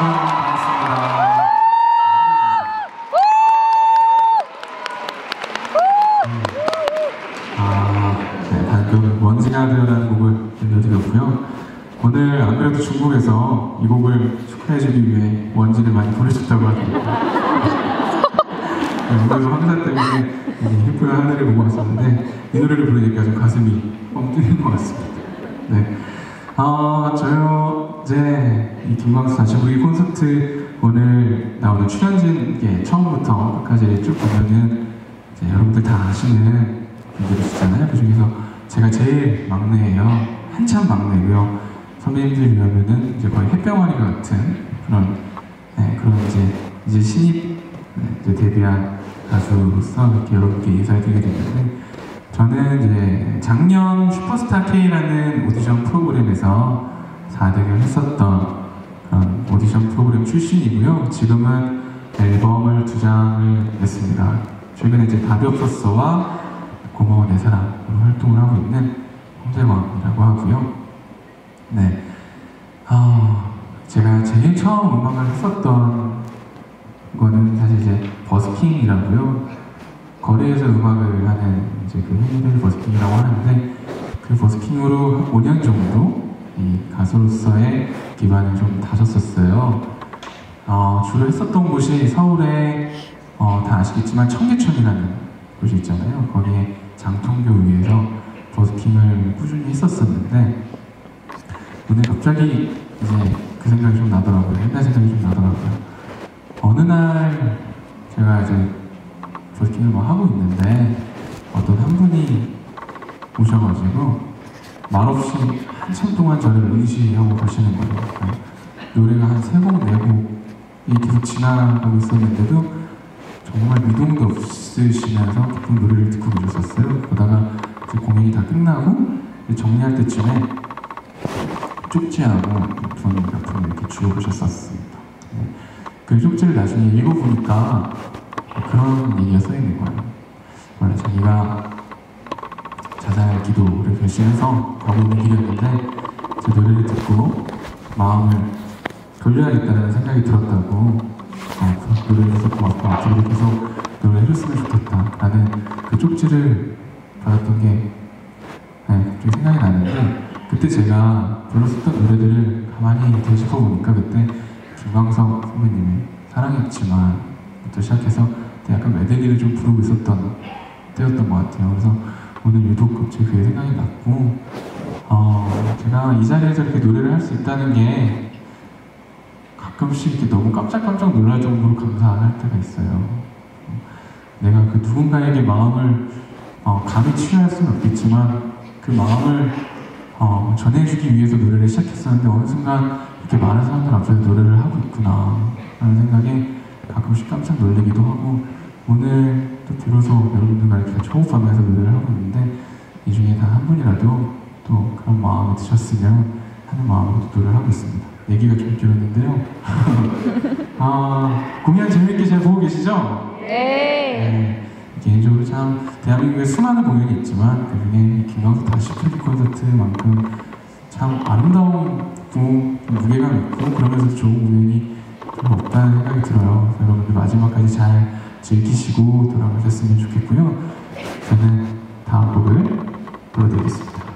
반갑습니다. 아, 네, 곡을 들려드렸고요. 오늘 안 그래도 중국에서 이 곡을 축하해주기 위해 원지를 많이 보내줬다고 하더라고요. 네, 오늘도 황사 때문에 이 예쁜 하늘을 보고 왔었는데 이 노래를 부르니까 좀 가슴이 뻥 뚫린 것 같습니다. 네. 아, 저요, 이제 이 김광수 다시 보기 콘서트 오늘 나오는 출연진 게 처음부터 끝까지 쭉 보면은 여러분들 다 아시는 분들이시잖아요. 그 중에서 제가 제일 막내예요. 한참 막내고요. 선배님들 비하면은 이제 거의 햇병아리 같은 그런 네, 그런 이제 이제 신입 네, 이제 데뷔한 가수로서 이렇게 여러분께 인사를 드리게 됐는데 저는 이제 작년 슈퍼스타 K라는 오디션 프로그램에서 4등을 했었던 그런 오디션 프로그램 출신이고요. 지금은 앨범을 두 장을 냈습니다. 최근에 이제 답이 없었어와 고마워 내 사랑으로 활동을 하고 있는 홍대광이라고 하고요. 네. 아, 제가 제일 처음 음악을 했었던 거는 사실 이제 버스킹이라고요. 거리에서 음악을 하는 이제 그 행위를 버스킹이라고 하는데 그 버스킹으로 한 5년 정도 이 가수로서의 기반을 좀 다졌었어요. 어, 주로 했었던 곳이 서울에 어, 다 아시겠지만 청계천이라는 곳이 있잖아요. 거기에 장통교 위에서 버스킹을 꾸준히 했었었는데 오늘 갑자기 이제 그 생각이 좀 나더라고요. 옛날 생각이 좀 나더라고요. 어느 날 제가 이제 버스킹을 뭐 하고 있는데 어떤 한 분이 오셔가지고 말없이 한참 동안 저를 의지하고 가시는 거예요. 그러니까 노래가 한 세 곡, 네 곡이 계속 지나가고 있었는데도 정말 미동도 없으시면서 깊은 노래를 듣고 계셨었어요. 그러다가 이제 공연이 다 끝나고 정리할 때쯤에 쪽지하고 돈몇 푼을 이렇게 주고 계셨었습니다. 네. 그 쪽지를 나중에 읽어보니까 그런 얘기가 써 있는 거예요. 기도를 결심해서 가고 있는 길이었는데 제 노래를 듣고 마음을 돌려야겠다는 생각이 들었다고 어, 그 노래를 해서 고맙고 앞으로도 계속 노래를 해줬으면 좋겠다 라는 그 쪽지를 받았던 게 네, 좀 생각이 나는데 그때 제가 불렀었던 노래들을 가만히 되짚어 보니까 그때 김광석 선배님의 사랑했지만 부터 시작해서 약간 메들리를 좀 부르고 있었던 때였던 것 같아요. 그래서 오늘 유독 갑자기 그게 생각이 났고 어, 제가 이 자리에서 이렇게 노래를 할 수 있다는 게 가끔씩 이렇게 너무 깜짝깜짝 놀랄 정도로 감사할 때가 있어요. 내가 그 누군가에게 마음을 어, 감히 치유할 수는 없겠지만 그 마음을 어, 전해주기 위해서 노래를 시작했었는데 어느 순간 이렇게 많은 사람들 앞에서 노래를 하고 있구나 라는 생각에 가끔씩 깜짝 놀라기도 하고 오늘 또 들어서 여러분들과 이렇게 같이 호흡하면서 노래를 하고 있는데 이 중에 단 한 분이라도 또 그런 마음이 드셨으면 하는 마음으로 또 노래를 하고 있습니다. 얘기가 좀 길었는데요. 아, 공연 재밌게 잘 보고 계시죠? 네. 네, 개인적으로 참 대한민국에 수많은 공연이 있지만 그 중에 김광석 다시 부르기 콘서트만큼 참 아름답고 무게감 있고 그러면서 좋은 공연이 없다는 생각이 들어요. 여러분들 마지막까지 잘 즐기시고 돌아가셨으면 좋겠고요. 저는 다음 곡을 보여드리겠습니다.